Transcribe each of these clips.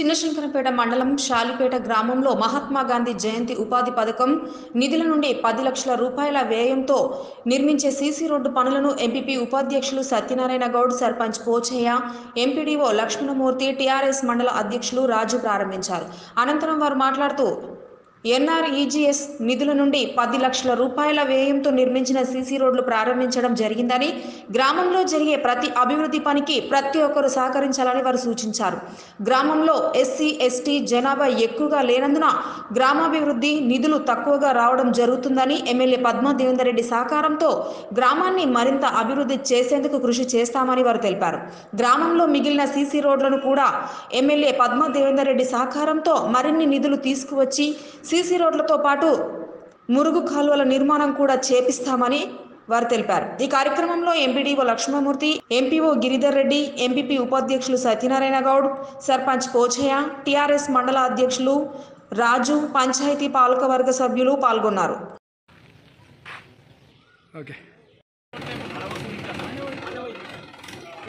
చిన్నశంకరపేట మండలం షాలిపేట గ్రామంలో మహాత్మా గాంధీ జయంతి ఉపాధి పథకం నిధుల నుండి పది లక్షల రూపాయల వ్యయంతో నిర్మించే సీసీ రోడ్డు పనులను ఎంపీపీ ఉపాధ్యక్షులు సత్యనారాయణ గౌడ్ సర్పంచ్ పోచయ్య ఎంపీడీఓ లక్ష్మణమూర్తి టీఆర్ఎస్ మండల అధ్యక్షులు రాజు ప్రారంభించారు. అనంతరం వారు మాట్లాడుతూ ఎన్ఆర్ఈజీఎస్ నిధుల నుండి పది లక్షల రూపాయల వ్యయంతో నిర్మించిన సీసీ రోడ్లు ప్రారంభించడం జరిగిందని గ్రామంలో జరిగే ప్రతి అభివృద్ధి పనికి ప్రతి ఒక్కరు సహకరించాలని వారు సూచించారు. గ్రామంలో ఎస్సీ ఎస్టీ జనాభా ఎక్కువగా లేనందున గ్రామాభివృద్ధి నిధులు తక్కువగా రావడం జరుగుతుందని ఎమ్మెల్యే పద్మా దేవేందర్ రెడ్డి సహకారంతో గ్రామాన్ని మరింత అభివృద్ధి చేసేందుకు కృషి చేస్తామని వారు తెలిపారు. గ్రామంలో మిగిలిన సీసీ రోడ్లను కూడా ఎమ్మెల్యే పద్మా దేవేందర్ రెడ్డి సహకారంతో మరిన్ని నిధులు తీసుకువచ్చి సీసీ రోడ్లతో పాటు మురుగు కాలువల నిర్మాణం కూడా చేపిస్తామని వారు తెలిపారు. ఈ కార్యక్రమంలో MPDO Lakshmanamurthy MPO Giridhar Reddy MPP ఉపాధ్యక్షులు సత్యనారాయణ గౌడ్ సర్పంచ్ పోచయ్య టీఆర్ఎస్ మండల అధ్యక్షులు రాజు పంచాయతీ పాలకవర్గ సభ్యులు పాల్గొన్నారు. ఓకే.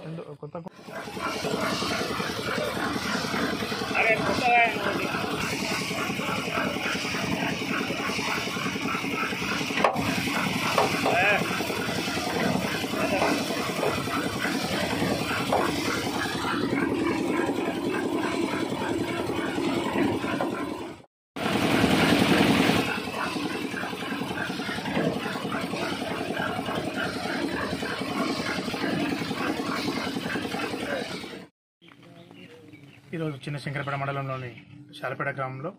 పెట్టిన రెండు ఈరోజు చిన్న శంకరపేట మండలంలోని శాలపేట గ్రామంలో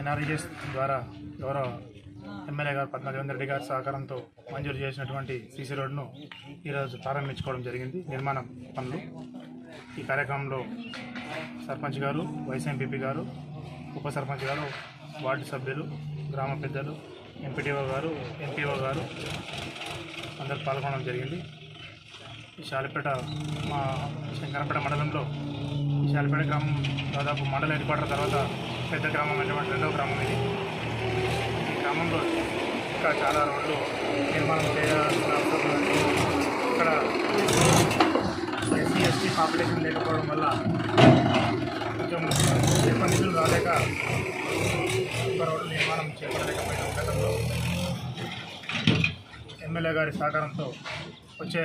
ఎన్ఆర్జీఎస్ ద్వారా గౌరవ ఎమ్మెల్యే గారు పద్మదేవేంద్ర రెడ్డి గారి సహకారంతో మంజూరు చేసినటువంటి సీసీ రోడ్ను ఈరోజు ప్రారంభించుకోవడం జరిగింది. నిర్మాణం పనులు. ఈ కార్యక్రమంలో సర్పంచ్ గారు వైస్ ఎంపీపీ గారు ఉప సర్పంచ్ గారు వార్డు సభ్యులు గ్రామ పెద్దలు ఎంపీటీఓ గారు ఎంపీఓ గారు అందరు పాల్గొనడం జరిగింది. ఈ శాలపేట మా శంకరంపేట మండలంలో ఈ గ్రామం దాదాపు మండల హెడ్ క్వార్టర్ తర్వాత పెద్ద గ్రామం అయినటువంటి రెండో గ్రామం ఇది. ఈ గ్రామంలో ఇంకా చాలా రోడ్లు నిర్మాణం చేయాల్సిన ఇక్కడ ఎస్సీ ఎస్టీ పాపులేషన్ లేకపోవడం వల్ల కొంచెం ఎక్కువ రాలేక ఒక రోడ్డు నిర్మాణం చేపట్టలేకపోయిన గతంలో. ఎమ్మెల్యే గారి సహకారంతో వచ్చే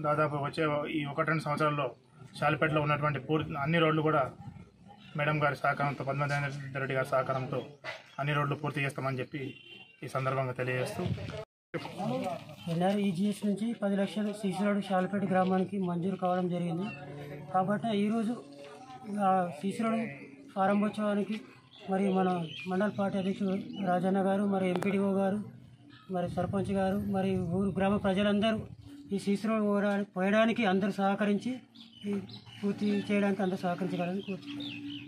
దాదాపు వచ్చే ఈ ఒకటి రెండు సంవత్సరాల్లో శాలిపేటలో ఉన్నటువంటి పూర్తి అన్ని రోడ్లు కూడా మేడం గారి సహకారంతో పద్మనాభ రెడ్డి గారి సహకారంతో అన్ని రోడ్లు పూర్తి చేస్తామని చెప్పి ఈ సందర్భంగా తెలియజేస్తూ. ఎన్ఆర్ఈజీఎస్ నుంచి పది లక్షలు సీసీరోడ్ షాలపేట గ్రామానికి మంజూరు కావడం జరిగింది. కాబట్టి ఈరోజు ఆ ప్రారంభోత్సవానికి మరి మన మండల పార్టీ అధ్యక్షుడు రాజన్న గారు మరి ఎంపీడీఓ గారు మరి సర్పంచ్ గారు మరి ఊరు గ్రామ ప్రజలందరూ ఈ సీసీ పోయడానికి అందరూ సహకరించి ఈ పూర్తి చేయడానికి అందరూ సహకరించగలని కోరుతున్నాను